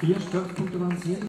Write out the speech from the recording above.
Vier Stockpunkte waren es hier.